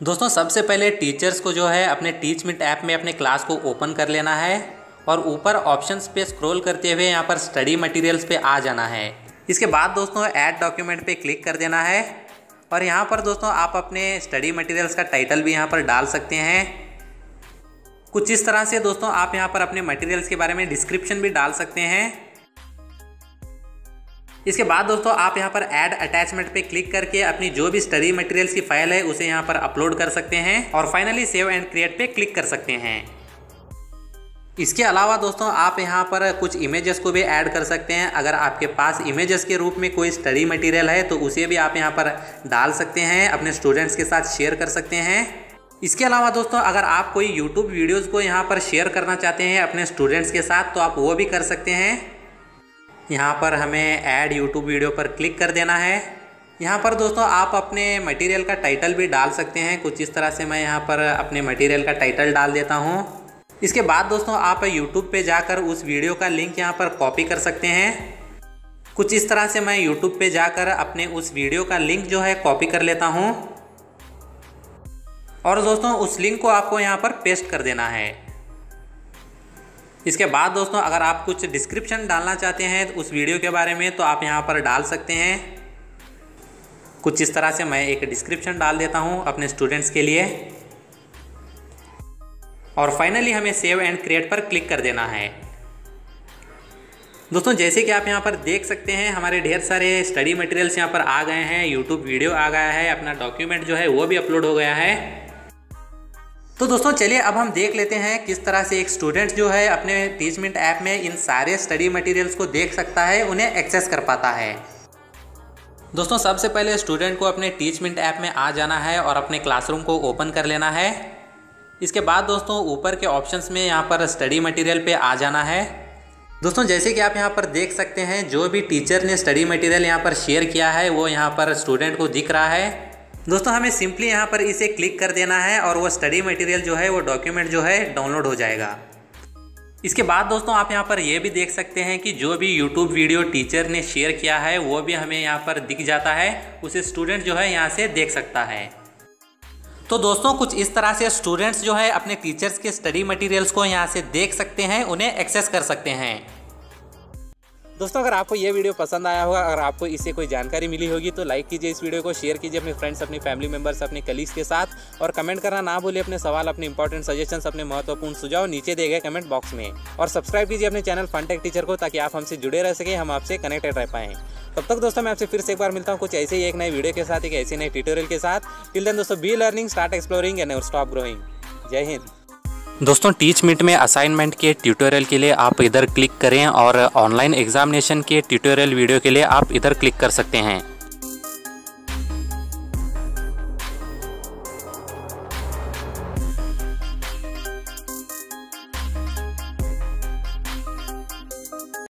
दोस्तों, सबसे पहले टीचर्स को जो है अपने टीच मिट ऐप में अपने क्लास को ओपन कर लेना है और ऊपर ऑप्शंस पे स्क्रॉल करते हुए यहाँ पर स्टडी मटेरियल्स पे आ जाना है। इसके बाद दोस्तों ऐड डॉक्यूमेंट पे क्लिक कर देना है और यहाँ पर दोस्तों, आप अपने स्टडी मटेरियल्स का टाइटल भी यहाँ पर डाल सकते हैं। कुछ इस तरह से दोस्तों, आप यहाँ पर अपने मटेरियल्स के बारे में डिस्क्रिप्शन भी डाल सकते हैं। इसके बाद दोस्तों, आप यहाँ पर ऐड अटैचमेंट पे क्लिक करके अपनी जो भी स्टडी मटेरियल्स की फ़ाइल है, उसे यहाँ पर अपलोड कर सकते हैं और फाइनली सेव एंड क्रिएट पे क्लिक कर सकते हैं। इसके अलावा दोस्तों, आप यहाँ पर कुछ इमेजेस को भी ऐड कर सकते हैं। अगर आपके पास इमेजेस के रूप में कोई स्टडी मटेरियल है तो उसे भी आप यहाँ पर डाल सकते हैं, अपने स्टूडेंट्स के साथ शेयर कर सकते हैं। इसके अलावा दोस्तों, अगर आप कोई यूट्यूब वीडियोज़ को यहाँ पर शेयर करना चाहते हैं अपने स्टूडेंट्स के साथ तो आप वो भी कर सकते हैं। यहाँ पर हमें ऐड यूट्यूब वीडियो पर क्लिक कर देना है। यहाँ पर दोस्तों आप अपने मटेरियल का टाइटल भी डाल सकते हैं। कुछ इस तरह से मैं यहाँ पर अपने मटेरियल का टाइटल डाल देता हूँ। इसके बाद दोस्तों आप यूट्यूब पे जाकर उस वीडियो का लिंक यहाँ पर कॉपी कर सकते हैं। कुछ इस तरह से मैं यूट्यूब पे जाकर अपने उस वीडियो का लिंक जो है कॉपी कर लेता हूँ। और दोस्तों उस लिंक को आपको यहाँ पर पेस्ट कर देना है। इसके बाद दोस्तों, अगर आप कुछ डिस्क्रिप्शन डालना चाहते हैं उस वीडियो के बारे में तो आप यहाँ पर डाल सकते हैं। कुछ इस तरह से मैं एक डिस्क्रिप्शन डाल देता हूँ अपने स्टूडेंट्स के लिए। और फाइनली हमें सेव एंड क्रिएट पर क्लिक कर देना है। दोस्तों, जैसे कि आप यहाँ पर देख सकते हैं, हमारे ढेर सारे स्टडी मटेरियल्स यहाँ पर आ गए हैं यूट्यूब वीडियो आ गया है, अपना डॉक्यूमेंट जो है वो भी अपलोड हो गया है। तो दोस्तों चलिए अब हम देख लेते हैं किस तरह से एक स्टूडेंट जो है अपने टीचमेंट ऐप में इन सारे स्टडी मटेरियल्स को देख सकता है, उन्हें एक्सेस कर पाता है। दोस्तों सबसे पहले स्टूडेंट को अपने टीचमेंट ऐप में आ जाना है और अपने क्लासरूम को ओपन कर लेना है। इसके बाद दोस्तों ऊपर के ऑप्शंस में यहाँ पर स्टडी मटेरियल पे आ जाना है। दोस्तों जैसे कि आप यहाँ पर देख सकते हैं, जो भी टीचर ने स्टडी मटेरियल यहाँ पर शेयर किया है, वो यहाँ पर स्टूडेंट को दिख रहा है। दोस्तों, हमें सिंपली यहाँ पर इसे क्लिक कर देना है और वो स्टडी मटेरियल जो है, वो डॉक्यूमेंट जो है, डाउनलोड हो जाएगा। इसके बाद दोस्तों, आप यहाँ पर ये भी देख सकते हैं कि जो भी यूट्यूब वीडियो टीचर ने शेयर किया है, वो भी हमें यहाँ पर दिख जाता है। उसे स्टूडेंट जो है, यहाँ से देख सकता है। तो दोस्तों, कुछ इस तरह से स्टूडेंट्स जो है, अपने टीचर्स के स्टडी मटेरियल्स को यहाँ से देख सकते हैं, उन्हें एक्सेस कर सकते हैं। दोस्तों, अगर आपको ये वीडियो पसंद आया होगा, अगर आपको इससे कोई जानकारी मिली होगी तो लाइक कीजिए इस वीडियो को शेयर कीजिए अपने फ्रेंड्स अपनी फैमिली मेंबर्स अपने कलीग्स के साथ और कमेंट करना ना भूलिए अपने सवाल, अपने इंपॉर्टेंट सजेशन अपने महत्वपूर्ण सुझाव नीचे दिए गए कमेंट बॉक्स में। और सब्सक्राइब कीजिए अपने चैनल फनटेक टीचर को, ताकि आप हमसे जुड़े रह सके, हम आपसे कनेक्टेड रह पाएँ। तब तक दोस्तों, मैं आपसे फिर से एक बार मिलता हूँ कुछ ऐसे ही एक नए वीडियो के साथ, एक ऐसे नए ट्यूटोरियल के साथ। टिल देन दोस्तों be learning start exploring and stop growing जय हिंद। दोस्तों टीच मिट में असाइनमेंट के ट्यूटोरियल के लिए आप इधर क्लिक करें और ऑनलाइन एग्जामिनेशन के ट्यूटोरियल वीडियो के लिए आप इधर क्लिक कर सकते हैं।